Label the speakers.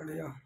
Speaker 1: बढ़िया।